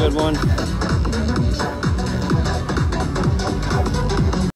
good one.